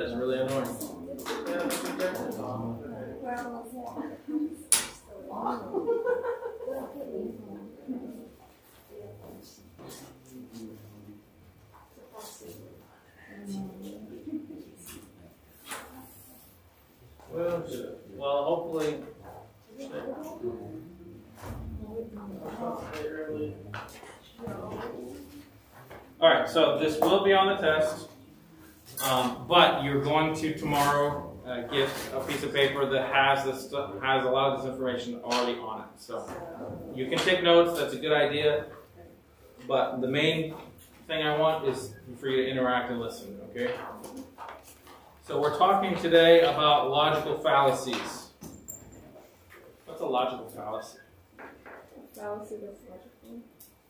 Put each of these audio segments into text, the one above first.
That is really annoying. Well, well, hopefully. All right, so this will be on the test, um, but you're going to tomorrow uh, get a piece of paper that has this has a lot of this information already on it. So you can take notes. That's a good idea. But the main thing I want is for you to interact and listen. Okay. So we're talking today about logical fallacies. What's a logical fallacy? Fallacy that's logical.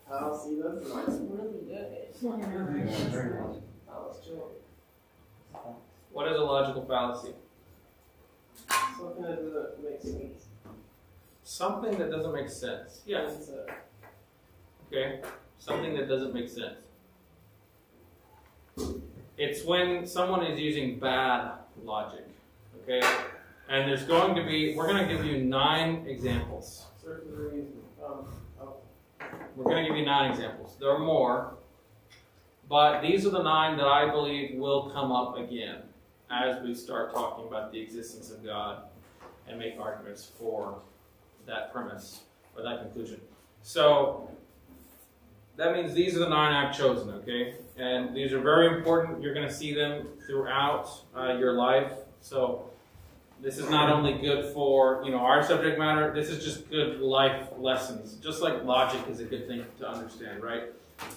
Fallacy that's That's really good. What is a logical fallacy? Something that doesn't make sense. Something that doesn't make sense. Yes. Okay. Something that doesn't make sense. It's when someone is using bad logic. Okay. And there's going to be, we're going to give you nine examples. reason. Um, oh, We're going to give you nine examples. There are more, but these are the nine that I believe will come up again as we start talking about the existence of God and make arguments for that premise or that conclusion. So that means these are the nine I've chosen, okay? And these are very important. You're going to see them throughout uh, your life. So this is not only good for you know our subject matter. This is just good life lessons. Just like logic is a good thing to understand, right?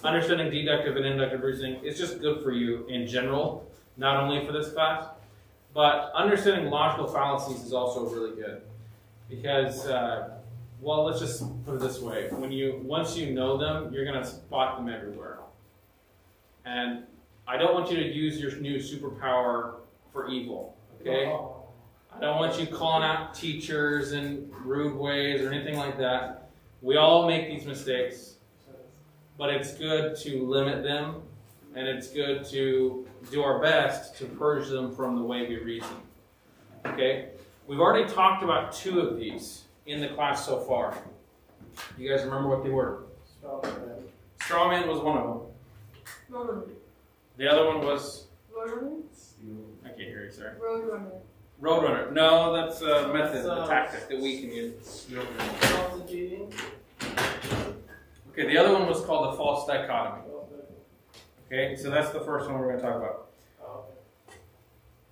Understanding deductive and inductive reasoning is just good for you in general, not only for this class. But understanding logical fallacies is also really good because, uh, well, let's just put it this way: when you once you know them, you're gonna spot them everywhere. And I don't want you to use your new superpower for evil. Okay. I don't want you calling out teachers in rude ways or anything like that. We all make these mistakes, but it's good to limit them and it's good to do our best to purge them from the way we reason. Okay? We've already talked about two of these in the class so far. You guys remember what they were? spell it. Straw man was one of them. Road The other one was runner. I can't hear you, sorry. Road runner. Roadrunner. No, that's a method, That's, a uh, tactic that we can use. Okay, the other one was called the false dichotomy. Okay, so that's the first one we're going to talk about.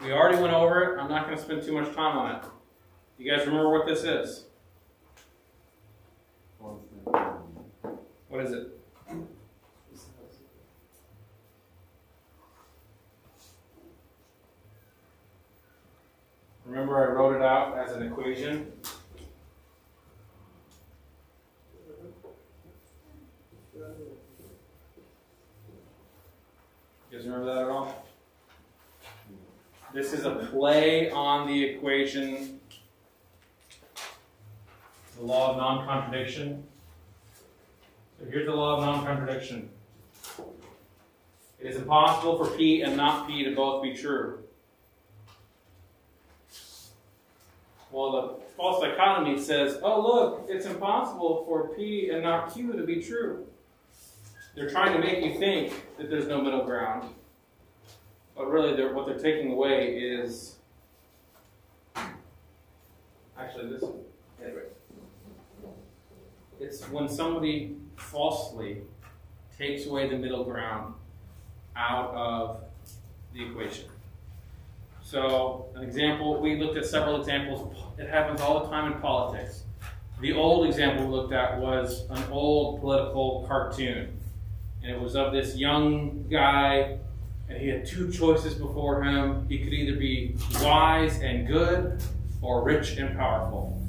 We already went over it. I'm not going to spend too much time on it. You guys remember what this is? What is it? Remember I wrote it out as an equation? You guys remember that at all? This is a play on the equation, the law of non-contradiction. So here's the law of non-contradiction. It is impossible for P and not P to both be true. Well, the false dichotomy says, oh, look, it's impossible for P and not Q to be true. They're trying to make you think that there's no middle ground. But really, they're, what they're taking away is. Actually, this. Anyway. It's when somebody falsely takes away the middle ground out of the equation. So, an example, we looked at several examples. It happens all the time in politics. The old example we looked at was an old political cartoon. And it was of this young guy, and he had two choices before him. He could either be wise and good or rich and powerful.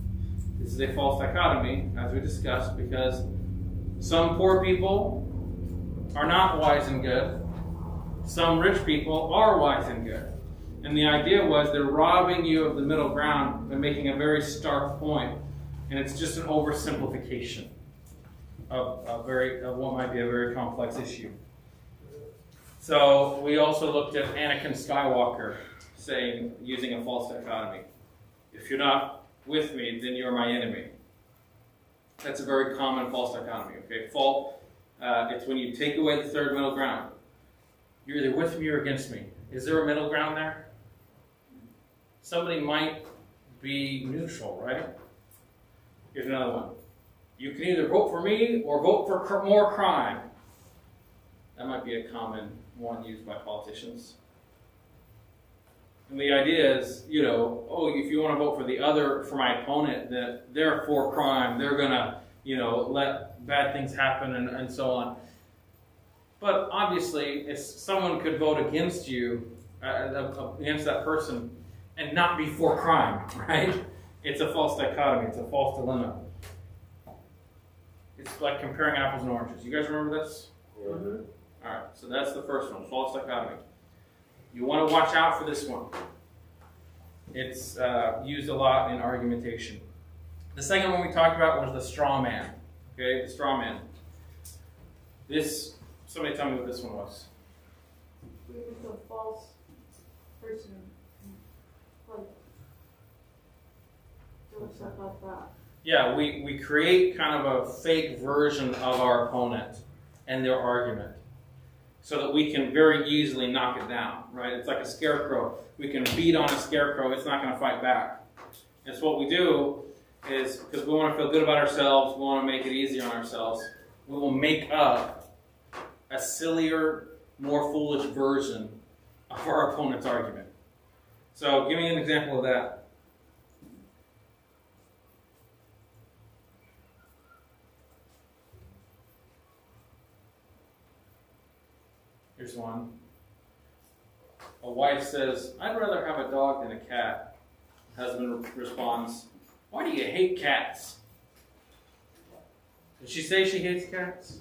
This is a false dichotomy, as we discussed, because some poor people are not wise and good, some rich people are wise and good. And the idea was they're robbing you of the middle ground and making a very stark point, and it's just an oversimplification of very of what might be a very complex issue. So we also looked at Anakin Skywalker saying, using a false dichotomy. If you're not with me, then you're my enemy. That's a very common false dichotomy. Okay, fault. Uh, it's when you take away the third middle ground. You're either with me or against me. Is there a middle ground there? Somebody might be neutral, right? Here's another one. You can either vote for me or vote for cr- more crime. That might be a common one used by politicians. And the idea is, you know, oh, if you want to vote for the other, for my opponent, that they're for crime, they're gonna, you know, let bad things happen and, and so on. But obviously, if someone could vote against you, uh, uh, against that person, and not be for crime, right? It's a false dichotomy. It's a false dilemma. It's like comparing apples and oranges. You guys remember this? Mhm. All right, so that's the first one, false dichotomy. You want to watch out for this one. It's uh, used a lot in argumentation. The second one we talked about was the straw man. Okay, the straw man. This, somebody tell me what this one was. We with a false person. Like, doing stuff like that. Yeah, we, we create kind of a fake version of our opponent and their argument so that we can very easily knock it down, right? It's like a scarecrow. We can beat on a scarecrow, it's not going to fight back. And so what we do is because we want to feel good about ourselves, we want to make it easy on ourselves, we will make up a sillier, more foolish version of our opponent's argument. So give me an example of that. Here's one. A wife says, I'd rather have a dog than a cat. Husband re- responds, Why do you hate cats? Did she say she hates cats?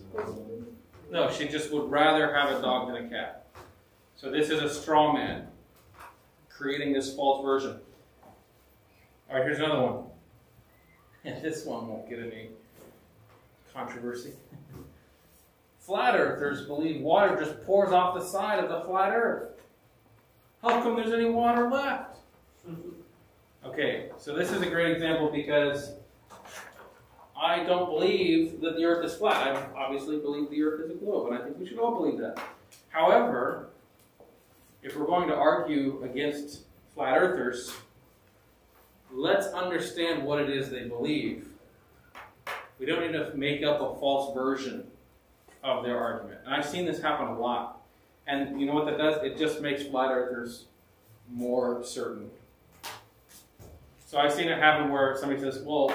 No, she just would rather have a dog than a cat. So this is a straw man creating this false version. All right, here's another one. And this one won't get any controversy. Flat earthers believe water just pours off the side of the flat earth. How come there's any water left? Okay, so this is a great example because I don't believe that the earth is flat. I obviously believe the earth is a globe, and I think we should all believe that. However, if we're going to argue against flat earthers, let's understand what it is they believe. We don't need to make up a false version of their argument. And I've seen this happen a lot. And you know what that does? It just makes flat earthers more certain. So I've seen it happen where somebody says, well,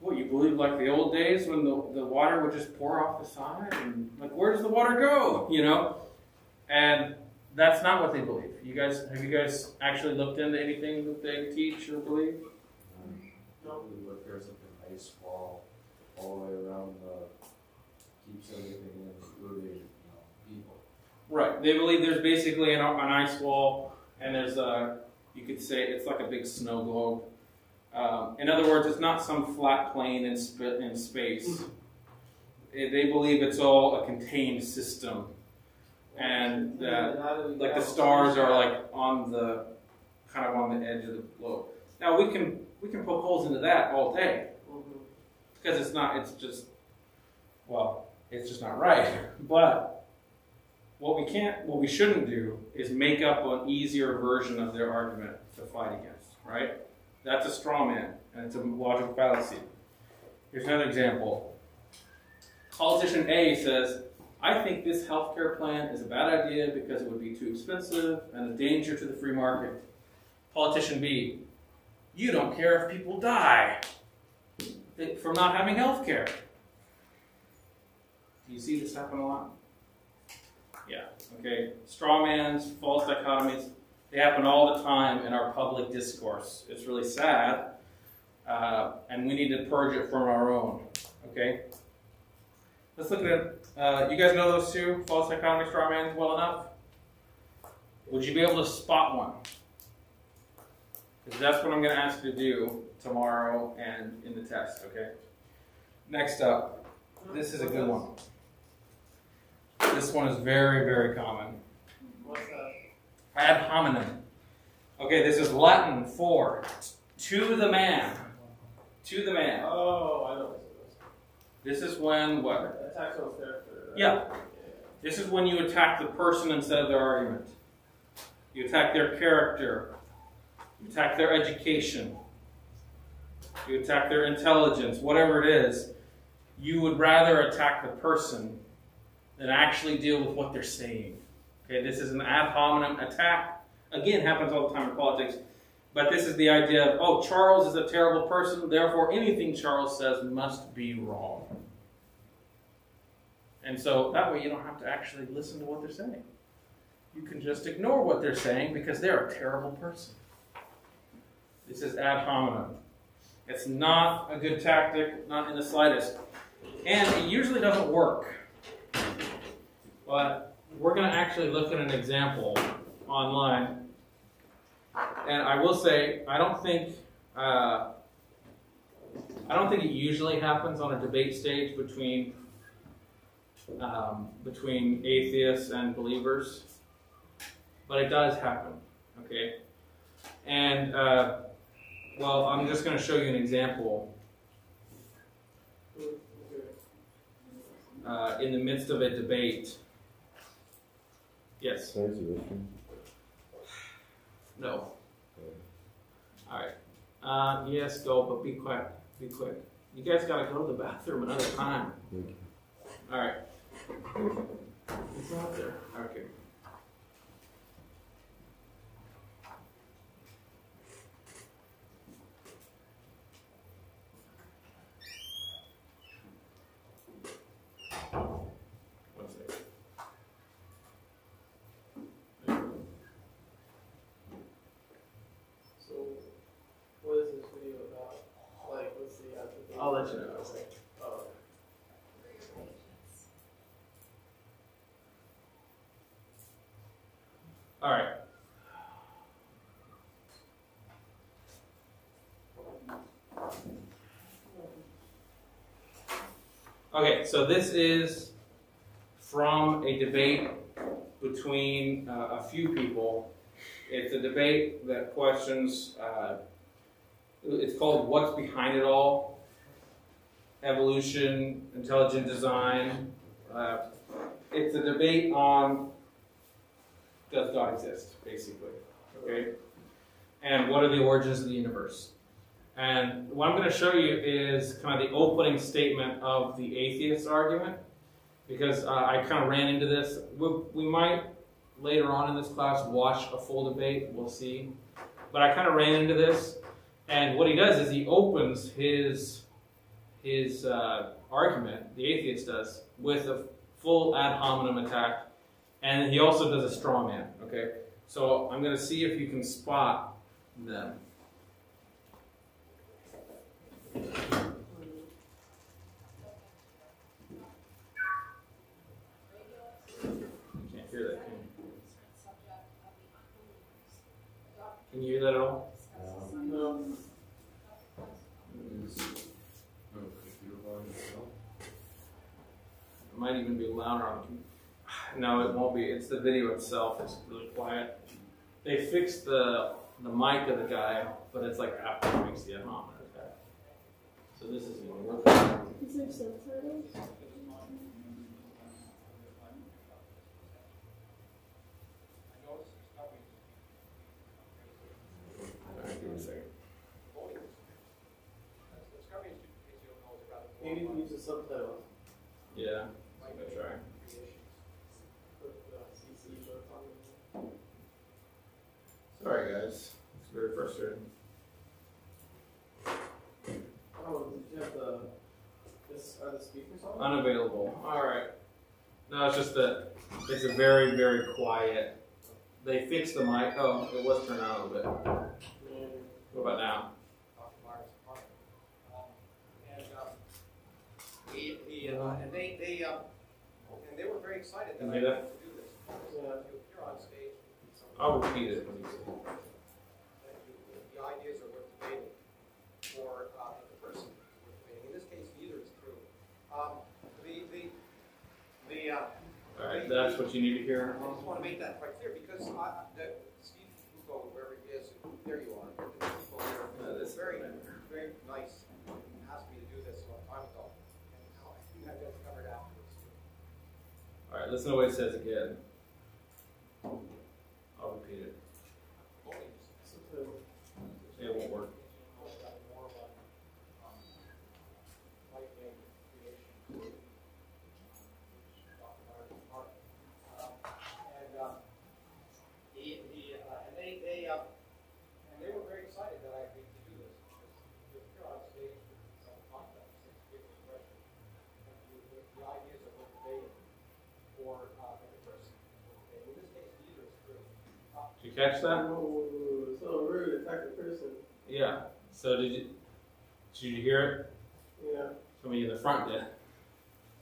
what, you believe like the old days when the, the water would just pour off the side? And like, where does the water go? You know? And that's not what they believe. You guys, have you guys actually looked into anything that they teach or believe? Um, no. But there's like an ice wall all the way around the, keeps everything including, you know, people. Right. They believe there's basically an, an ice wall, and there's a, you could say it's like a big snow globe. Um, in other words, it's not some flat plane in, sp- in space. Eh, They believe it's all a contained system, and that How do we like the stars are like on the kind of on the edge of the globe. Now we can we can poke holes into that all day Mhm. because it's not it's just well it's just not right. But what we can't what we shouldn't do is make up an easier version of their argument to fight against. Right? That's a straw man and it's a logical fallacy. Here's another example. Politician A says, I think this healthcare plan is a bad idea because it would be too expensive and a danger to the free market. Politician B, you don't care if people die from not having health care. Do you see this happen a lot? Yeah, okay. Straw mans, false dichotomies, they happen all the time in our public discourse. It's really sad, uh, and we need to purge it from our own, okay? Let's look at it. Uh, you guys know those two, false dichotomy, straw mans, well enough? Would you be able to spot one? Because that's what I'm going to ask you to do tomorrow and in the test, okay? Next up, this is a good one. This one is very, very common. What's that? Ad hominem. Okay, this is Latin for to the man. To the man. Oh, I know this is. This is when what? Attack someone's character. Yeah. This is when you attack the person instead of their argument. You attack their character. You attack their education. You attack their intelligence, whatever it is. You would rather attack the person than actually deal with what they're saying. Okay, this is an ad hominem attack. Again, happens all the time in politics. But this is the idea of, oh, Charles is a terrible person, therefore anything Charles says must be wrong. And so that way you don't have to actually listen to what they're saying. You can just ignore what they're saying because they're a terrible person. This is ad hominem. It's not a good tactic, not in the slightest. And it usually doesn't work. But we're going to actually look at an example online. And I will say, I don't think. Uh, I don't think it usually happens on a debate stage between um, between atheists and believers, but it does happen. Okay, and uh, well, I'm just going to show you an example. Uh, in the midst of a debate. Yes. Can I use the restroom? No. All right. Uh, yes, go, but be quick. Be quick. You guys gotta go to the bathroom another time. All right. It's not there. Okay. One second. So, what is this video about? Like, what's the actual? I'll let you know. Oh. All right. Okay, so this is from a debate between uh, a few people. It's a debate that questions, uh, it's called What's Behind It All? Evolution, Intelligent Design. Uh, it's a debate on does God exist, basically. Okay? And what are the origins of the universe? And what I'm going to show you is kind of the opening statement of the atheist argument, because uh, I kind of ran into this. We, we might later on in this class watch a full debate, we'll see. But I kind of ran into this, and what he does is he opens his his uh, argument, the atheist does, with a full ad hominem attack and he also does a straw man, okay? So I'm going to see if you can spot them. Can't hear that, can you? Hear that at all? No. It might even be louder on. No, it won't be. It's the video itself. It's really quiet. They fixed the the mic of the guy, but it's like after he makes the attack. So this isn't even working. Is there subtitles? Alright, give me a second. Maybe use the subtitles. Yeah, I'm gonna try. Put uh, CC shorts on. Sorry, guys. It's very frustrating. Oh, did you have the, this, are the speakers on? Unavailable. All right. No, it's just that it's a very, very quiet. They fixed the mic. Oh, it was turned on a little bit. What about now? And, uh, he, he, uh, and they, they, uh, and they were very excited that I got to do this. Yeah. You- You're on stage. I'll repeat it when you say. that that's what you need to hear. I just want to make that quite clear because I, the, Steve Hugo, wherever he is, there you are. It's oh, very, very nice. He asked me to do this a long time ago, and now I think I covered afterwards. All right, listen to what he says again. I'll repeat it. It won't work. Catch that? Ooh, so rude, attack the person. Yeah. So did you did you hear it? Yeah. Somebody in the front did.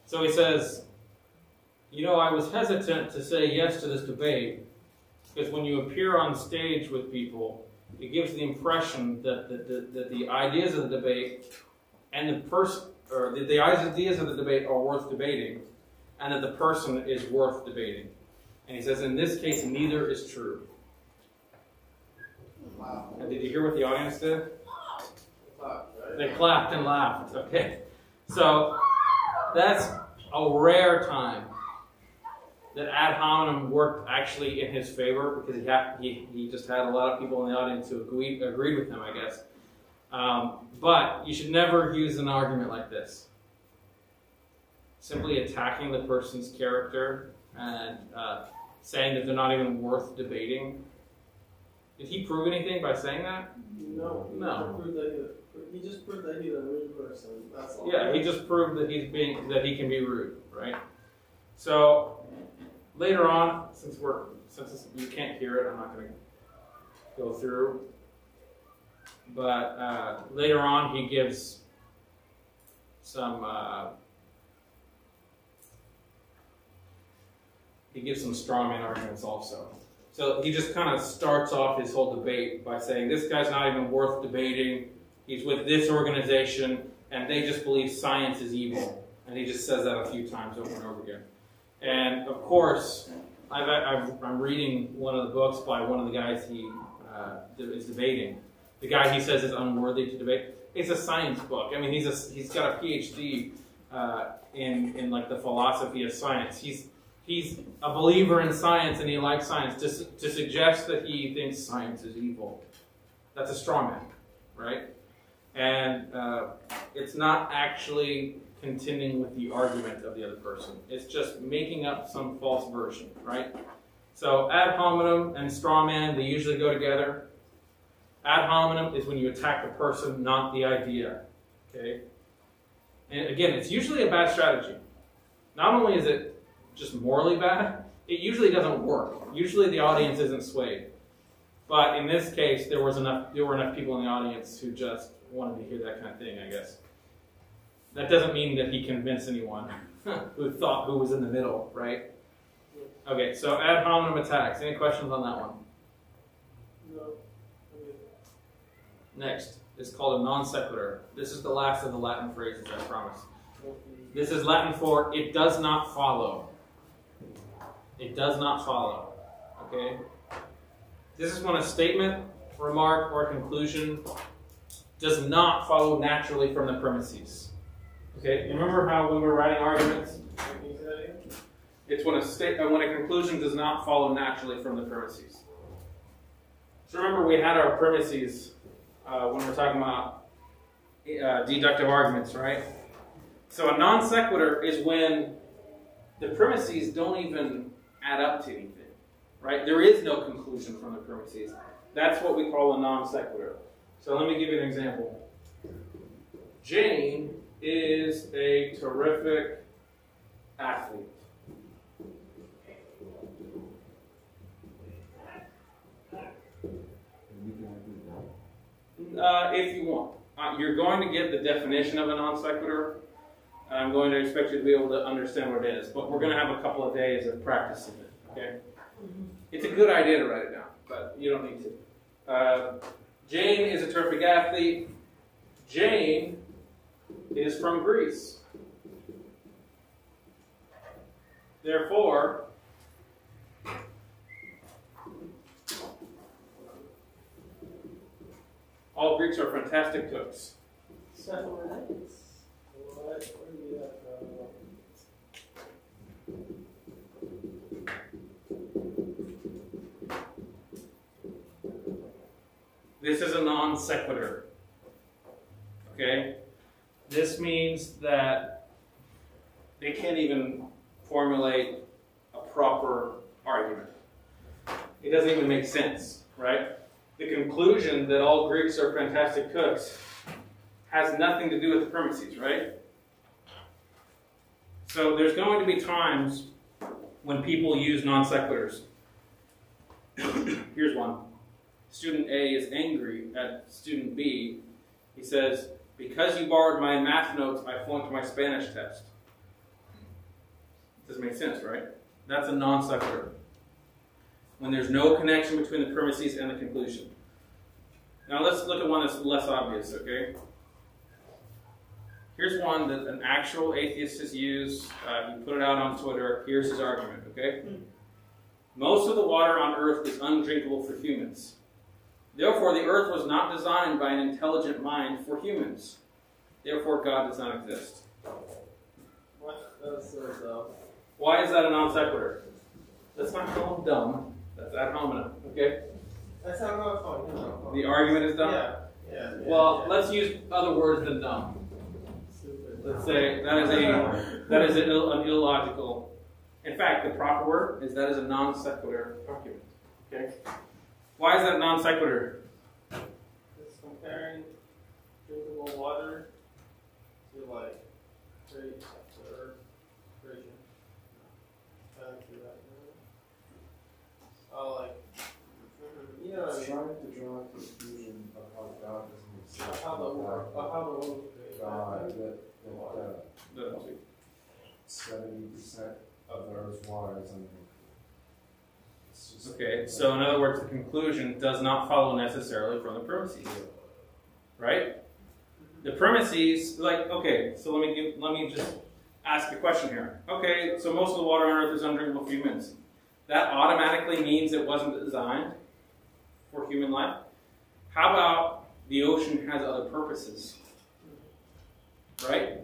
So he says, you know, I was hesitant to say yes to this debate because when you appear on stage with people, it gives the impression that the, that, that the ideas of the debate and the person or the, the ideas of the debate are worth debating, and that the person is worth debating. And he says, in this case, neither is true. Wow. And did you hear what the audience did? They clapped and laughed. Okay. So that's a rare time that ad hominem worked actually in his favor because he, had, he, he just had a lot of people in the audience who agreed, agreed with him, I guess. Um, but you should never use an argument like this. Simply attacking the person's character and uh, saying that they're not even worth debating. Did he prove anything by saying that? No. he No. just proved that He, he just proved that he's a rude person. That's all. Yeah, he just proved that he's being that he can be rude, right? So later on, since we're since you can't hear it, I'm not going to go through. But uh, later on, he gives some uh, he gives some straw man arguments also. So he just kind of starts off his whole debate by saying this guy's not even worth debating. He's with this organization, and they just believe science is evil. And he just says that a few times over and over again. And of course, I've, I'm reading one of the books by one of the guys he uh, is debating. The guy he says is unworthy to debate. It's a science book. I mean, he's a, he's got a PhD uh, in in like the philosophy of science. He's he's a believer in science and he likes science. To, to suggest that he thinks science is evil, that's a straw man, right? And uh, it's not actually contending with the argument of the other person. It's just making up some false version, right? So ad hominem and straw man, they usually go together. Ad hominem is when you attack the person, not the idea. Okay? And again, it's usually a bad strategy. Not only is it just morally bad, it usually doesn't work. Usually the audience isn't swayed. But in this case, there was enough there were enough people in the audience who just wanted to hear that kind of thing, I guess. That doesn't mean that he convinced anyone who thought who was in the middle, right? Okay, so ad hominem attacks. Any questions on that one? No. Next is called a non sequitur. This is the last of the Latin phrases, I promise. This is Latin for it does not follow. It does not follow. Okay? This is when a statement, remark, or conclusion does not follow naturally from the premises. Okay? Remember how when we're writing arguments, it's when a uh, when a conclusion does not follow naturally from the premises. So remember, we had our premises uh, when we're talking about uh, deductive arguments, right? So a non sequitur is when the premises don't even add up to anything, right? There is no conclusion from the premises. That's what we call a non sequitur. So let me give you an example. Jane is a terrific athlete. Uh, if you want. Uh, you're going to get the definition of a non sequitur. And I'm going to expect you to be able to understand what it is, but we're going to have a couple of days of practicing it. Okay? It's a good idea to write it down, but you don't need to. Uh, Jane is a terrific athlete. Jane is from Greece. Therefore, all Greeks are fantastic cooks. What, where do you at, uh, This is a non sequitur. Okay? This means that they can't even formulate a proper argument. It doesn't even make sense, right? The conclusion that all Greeks are fantastic cooks has nothing to do with the premises, right? So there's going to be times when people use non sequiturs. Here's one. Student A is angry at student B. He says, Because you borrowed my math notes, I flunked my Spanish test. Doesn't make sense, right? That's a non sequitur. When there's no connection between the premises and the conclusion. Now let's look at one that's less obvious, okay? Here's one that an actual atheist has used. Uh, he put it out on Twitter. Here's his argument, okay? Most of the water on earth is undrinkable for humans. Therefore, the earth was not designed by an intelligent mind for humans. Therefore, God does not exist. What? That's so dumb. Why is that a non sequitur? That's not called dumb. That's ad hominem. Okay? That's not not fun. No. The argument is dumb. Yeah. Yeah. yeah Well, yeah. let's use other words than dumb. Stupid. Let's say that is a that is an, Ill, an illogical. In fact, the proper word is that is a non sequitur argument. Okay? Why is that a non sequitur? It's comparing drinkable water to like great to earth creation. Kind that. Oh, like you know what I It's mean? trying to draw a conclusion of how God doesn't exist. How the world, how the world was created. God, that, that, uh, The- seventy percent of the earth's water is under. Okay, so in other words, the conclusion does not follow necessarily from the premises, right? The premises, like, okay, so let me give, let me just ask a question here. Okay, so most of the water on Earth is undrinkable for humans. That automatically means it wasn't designed for human life. How about the ocean has other purposes? Right?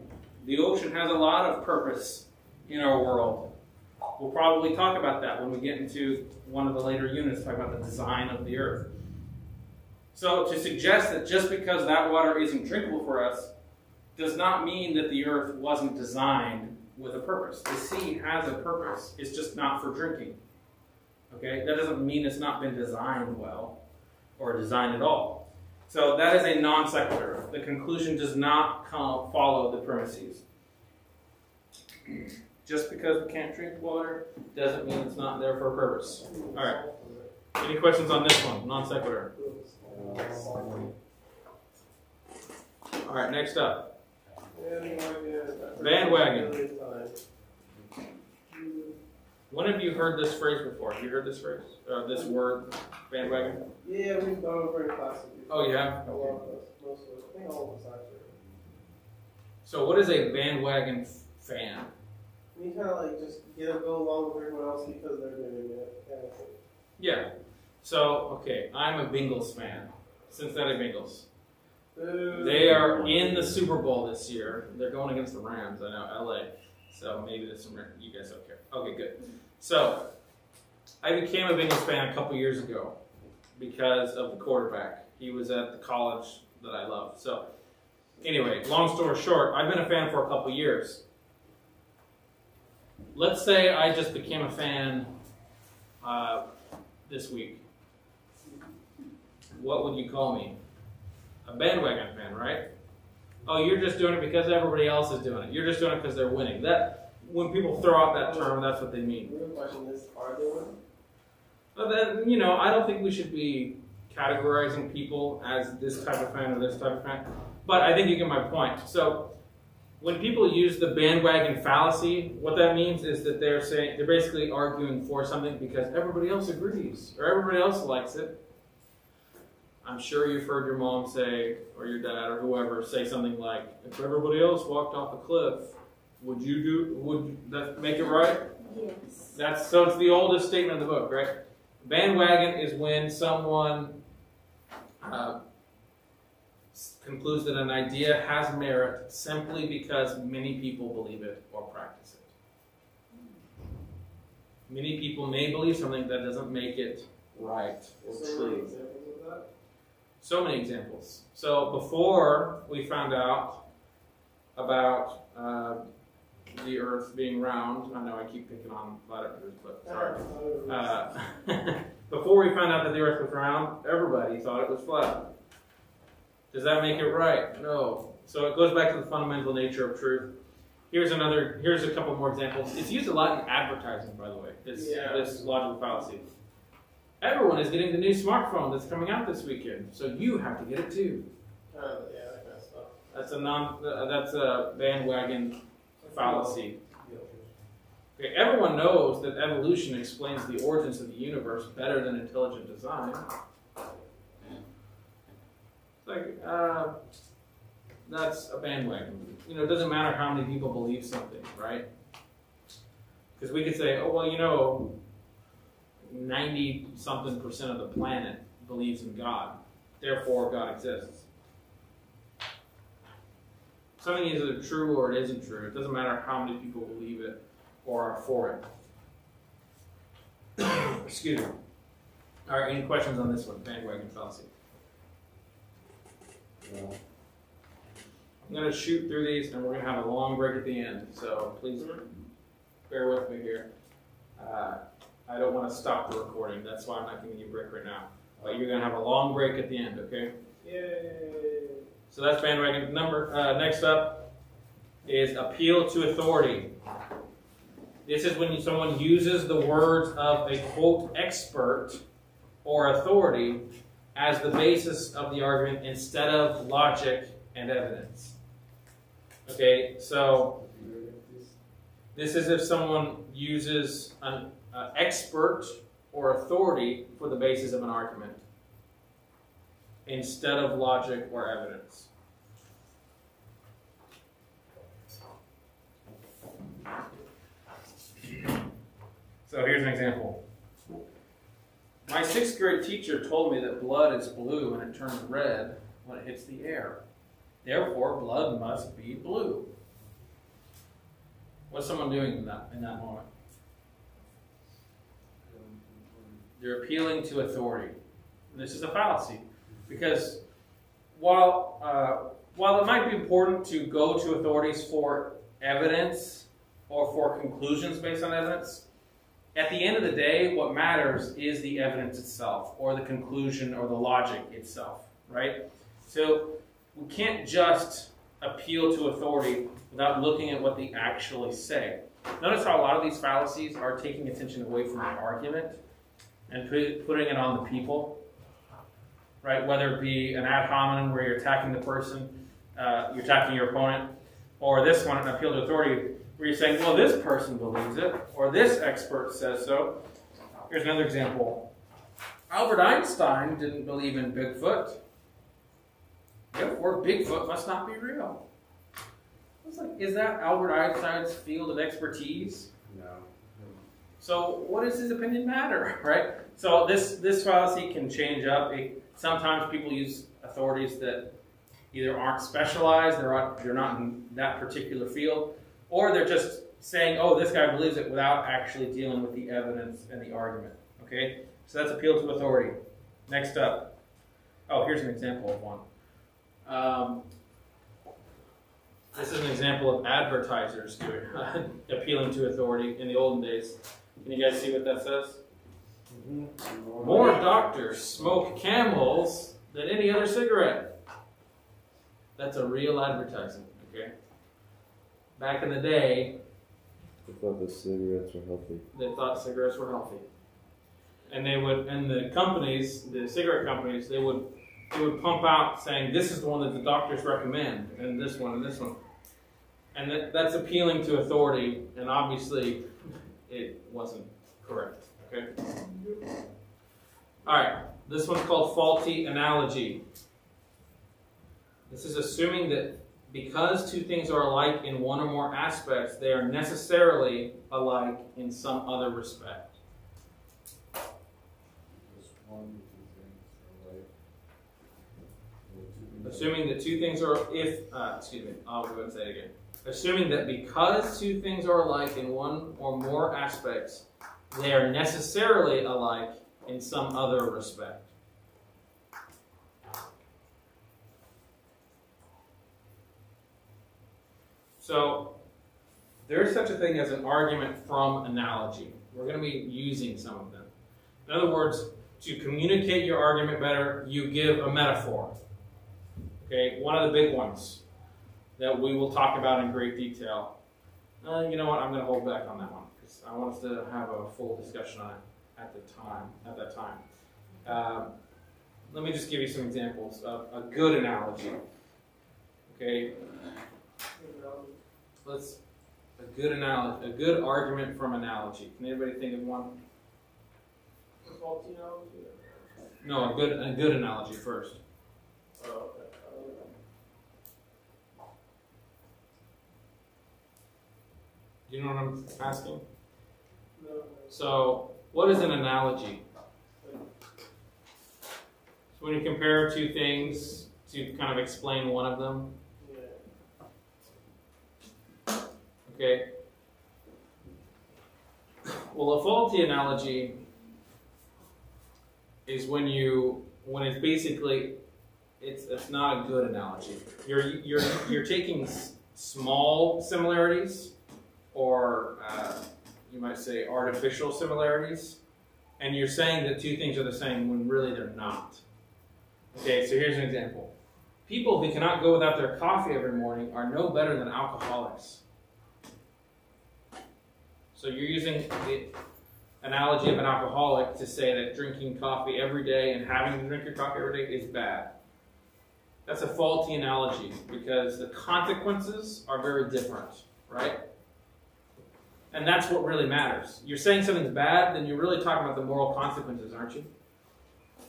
The ocean has a lot of purpose in our world. We'll probably talk about that when we get into one of the later units, talk about the design of the earth. So, to suggest that just because that water isn't drinkable for us does not mean that the earth wasn't designed with a purpose. The sea has a purpose, it's just not for drinking. Okay? That doesn't mean it's not been designed well or designed at all. So, that is a non sequitur. The conclusion does not come, follow the premises. Just because we can't drink water doesn't mean it's not there for a purpose. All right. Any questions on this one? Non sequitur. All right. Next up. Yeah. Bandwagon. When have you heard this phrase before? Have you heard this phrase? Uh, this word, bandwagon? Yeah, we've gone over it classic before. Oh, you have? A lot of us, most of us, I think all of us actually. So, what is a bandwagon fan? You kind of like just get to go along with everyone else because they're doing it. Kind of. Yeah. So, okay, I'm a Bengals fan. Cincinnati Bengals. They are in the Super Bowl this year. They're going against the Rams. I know, LA. So maybe there's some. You guys don't care. Okay, good. So I became a Bengals fan a couple years ago because of the quarterback. He was at the college that I love. So anyway, long story short, I've been a fan for a couple years. Let's say I just became a fan uh, this week. What would you call me? a bandwagon fan, right? Oh, you're just doing it because everybody else is doing it. You're just doing it because they're winning. That when people throw out that term, that's what they mean. Real question is, are they winning? But then, you know, I don't think we should be categorizing people as this type of fan or this type of fan. But I think you get my point. So when people use the bandwagon fallacy, what that means is that they're saying they're basically arguing for something because everybody else agrees or everybody else likes it. I'm sure you've heard your mom say, or your dad, or whoever say something like, "If everybody else walked off a cliff, would you do? Would that make it right?" Yes. That's so. It's the oldest statement of the book, right? Bandwagon is when someone uh, concludes that an idea has merit simply because many people believe it or practice it. Many people may believe something that doesn't make it right or So many true. that. So many examples. So before we found out about uh, the Earth being round, I know I keep picking on flat earthers, but sorry. Uh, before we found out that the Earth was round, everybody thought it was flat. Does that make it right? No. So it goes back to the fundamental nature of truth. Here's another. Here's a couple more examples. It's used a lot in advertising, by the way. This Yeah. this logical fallacy. Everyone is getting the new smartphone that's coming out this weekend, so you have to get it too. Of, yeah, that kind of stuff. That's a non. Uh, that's a bandwagon fallacy. Okay, everyone knows that evolution explains the origins of the universe better than intelligent design. Uh, that's a bandwagon. You know, it doesn't matter how many people believe something, right? Because we could say, oh, well, you know, 90 something percent of the planet believes in God, therefore God exists. Something is either true or it isn't true. It doesn't matter how many people believe it or are for it. Excuse me. All right, any questions on this one? Bandwagon fallacy. I'm going to shoot through these and we're going to have a long break at the end. So please bear with me here. Uh, I don't want to stop the recording. That's why I'm not giving you a break right now. But you're going to have a long break at the end, okay? Yay. So that's bandwagon. Number uh, next up is appeal to authority. This is when someone uses the words of a quote expert or authority as the basis of the argument instead of logic and evidence. Okay, so this is if someone uses an uh, expert or authority for the basis of an argument instead of logic or evidence. So here's an example. My sixth grade teacher told me that blood is blue and it turns red when it hits the air. Therefore, blood must be blue. What's someone doing in that in that moment? They're appealing to authority. This is a fallacy because while uh, while it might be important to go to authorities for evidence or for conclusions based on evidence, at the end of the day, what matters is the evidence itself, or the conclusion, or the logic itself, right? So we can't just appeal to authority without looking at what they actually say. Notice how a lot of these fallacies are taking attention away from the argument and putting it on the people, right? Whether it be an ad hominem where you're attacking the person, uh, you're attacking your opponent, or this one, an appeal to authority, where you're saying, well, this person believes it, or this expert says so. Here's another example. Albert Einstein didn't believe in Bigfoot. Therefore, Bigfoot must not be real. It's like, is that Albert Einstein's field of expertise? No. So what does his opinion matter, right? So this this fallacy can change up. It, sometimes people use authorities that either aren't specialized, they're not, they're not in that particular field, or they're just saying, "Oh, this guy believes it," without actually dealing with the evidence and the argument. Okay, so that's appeal to authority. Next up, oh, here's an example of one. Um, this is an example of advertisers doing appealing to authority in the olden days. Can you guys see what that says? More doctors smoke camels than any other cigarette. That's a real advertising, okay? Back in the day, they thought the cigarettes were healthy. they thought cigarettes were healthy. And they would, and the companies, the cigarette companies, they would, they would pump out saying, this is the one that the doctors recommend, and this one, and this one. And that, that's appealing to authority, and obviously it wasn't correct, okay? All right, this one's called faulty analogy. This is assuming that because two things are alike in one or more aspects, they are necessarily alike in some other respect. Assuming that two things are, if, uh, excuse me, I'll go and say it again. Assuming that because two things are alike in one or more aspects, they are necessarily alike in some other respect. So, there is such a thing as an argument from analogy. We're going to be using some of them. In other words, to communicate your argument better, you give a metaphor. Okay, one of the big ones that we will talk about in great detail. Uh, you know what? I'm going to hold back on that one because I want us to have a full discussion on it at the time. At that time, um, let me just give you some examples of a good analogy. Okay, let's a good analogy, a good argument from analogy. Can anybody think of one? No, a good a good analogy first. Oh, okay. You know what I'm asking? So, what is an analogy? So when you compare two things to kind of explain one of them, yeah. Okay? Well, a faulty analogy is when you when it's basically it's it's not a good analogy. You're you're you're taking small similarities or uh, you might say artificial similarities, and you're saying that two things are the same when really they're not. Okay, so here's an example. People who cannot go without their coffee every morning are no better than alcoholics. So you're using the analogy of an alcoholic to say that drinking coffee every day and having to drink your coffee every day is bad. That's a faulty analogy because the consequences are very different, right? And that's what really matters. You're saying something's bad, then you're really talking about the moral consequences, aren't you?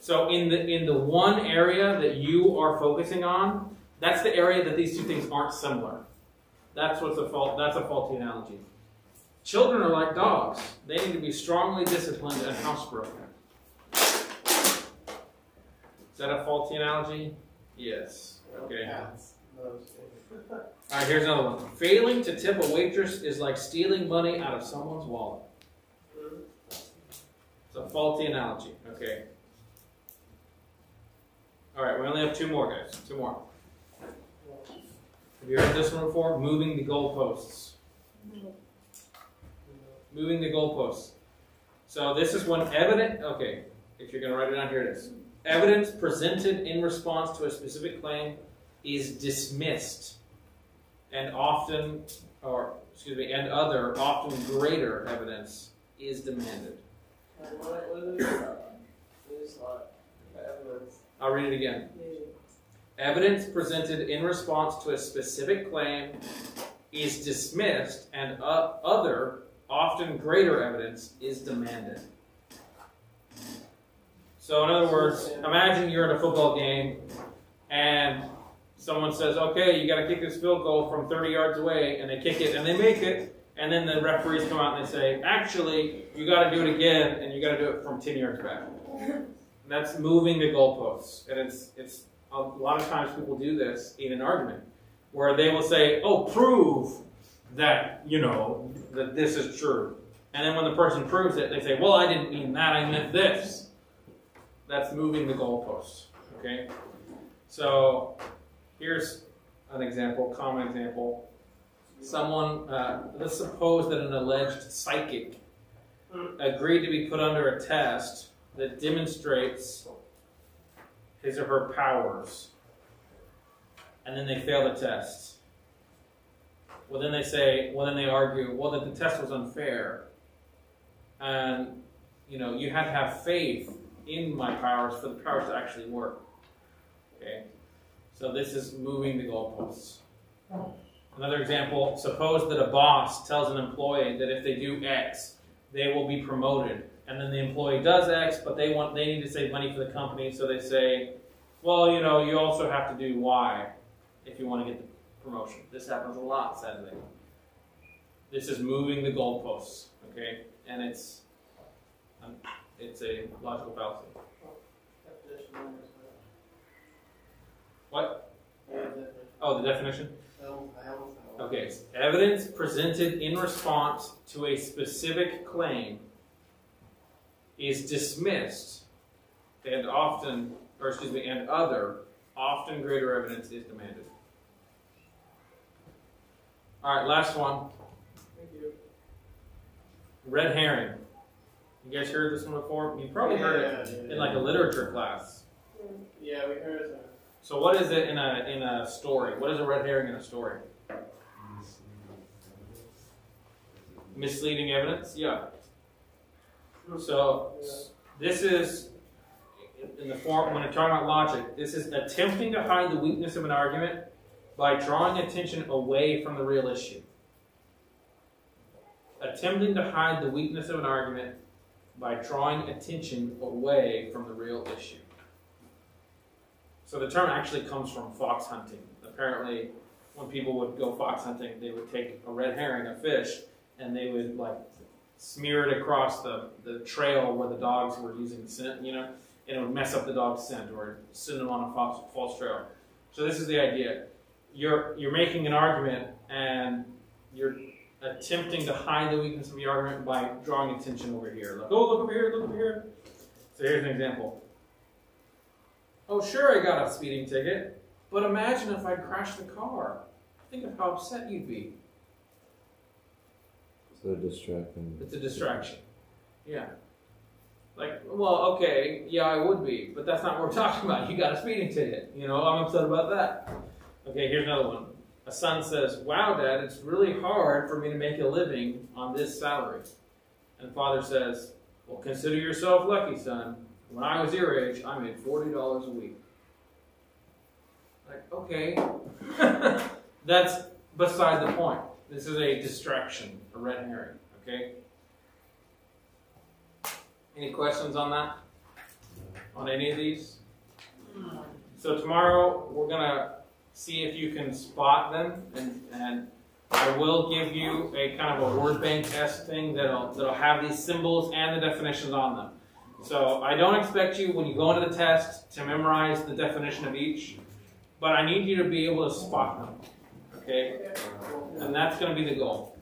So in the in the one area that you are focusing on, that's the area that these two things aren't similar. That's what's a fault. That's a faulty analogy. Children are like dogs. They need to be strongly disciplined and housebroken. Is that a faulty analogy? Yes. Okay. Cats. Those things. All right, here's another one. Failing to tip a waitress is like stealing money out of someone's wallet. It's a faulty analogy. Okay. All right, we only have two more, guys. Two more. Have you heard this one before? Moving the goalposts. Moving the goalposts. So this is when evident. Okay, if you're going to write it down, here it is. Evidence presented in response to a specific claim is dismissed, and often, or excuse me, and other often greater evidence is demanded. I'll read it again. Evidence presented in response to a specific claim is dismissed, and other, often greater evidence is demanded. So, in other words, imagine you're at a football game and someone says, okay, you got to kick this field goal from 30 yards away, and they kick it and they make it, and then the referees come out and they say, actually, you got to do it again, and you got to do it from 10 yards back. And that's moving the goalposts, and it's it's a lot of times people do this in an argument where they will say, "Oh, prove that you know that this is true," and then when the person proves it, they say, "Well, I didn't mean that. I meant this." That's moving the goalposts. Okay, so here's an example, common example. Someone, uh, let's suppose that an alleged psychic agreed to be put under a test that demonstrates his or her powers, and then they fail the test. Well, then they say, well, then they argue, well, that the test was unfair, and you know, you had to have faith in my powers for the powers to actually work. Okay, so this is moving the goalposts. Another example: suppose that a boss tells an employee that if they do X, they will be promoted and then the employee does X, but they want they need to save money for the company, so they say, well, you know, you also have to do Y if you want to get the promotion. This happens a lot, sadly. This is moving the goalposts, okay, and it's um, it's a logical fallacy. What? Oh, the definition? Okay, evidence presented in response to a specific claim is dismissed and often, or excuse me, and other, often greater evidence is demanded. All right, last one. Thank you. Red herring. You guys heard this one before? You probably heard it Yeah, yeah, in like a literature class. Yeah, we heard it. So what is it in a in a story? What is a red herring in a story? Misleading evidence? Yeah. So this is in the form when I'm talking about logic, this is attempting to hide the weakness of an argument by drawing attention away from the real issue. Attempting to hide the weakness of an argument by drawing attention away from the real issue. So the term actually comes from fox hunting. Apparently, when people would go fox hunting, they would take a red herring, a fish, and they would like smear it across the, the trail where the dogs were using the scent, you know, and it would mess up the dog's scent or send them on a false, false trail. So this is the idea. You're you're making an argument and you're attempting to hide the weakness of your argument by drawing attention over here. Like, oh, look over here, look over here. So here's an example. Oh, sure, I got a speeding ticket, but imagine if I crashed the car. Think of how upset you'd be. So distracting. It's a distraction. Yeah. Like, well, okay, yeah, I would be, but that's not what we're talking about. You got a speeding ticket. You know, I'm upset about that. Okay, here's another one. A son says, Wow, Dad, it's really hard for me to make a living on this salary. And the father says, Well, consider yourself lucky, son. When I was your age, I made $40 a week. Like, okay. That's beside the point. This is a distraction, a red herring, okay? Any questions on that? On any of these? Hmm. So tomorrow, we're gonna see if you can spot them, and, and I will give you a kind of a word bank test thing that'll, that'll have these symbols and the definitions on them. So I don't expect you, when you go into the test, to memorize the definition of each, but I need you to be able to spot them, okay? And that's gonna be the goal.